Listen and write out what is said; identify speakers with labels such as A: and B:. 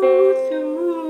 A: through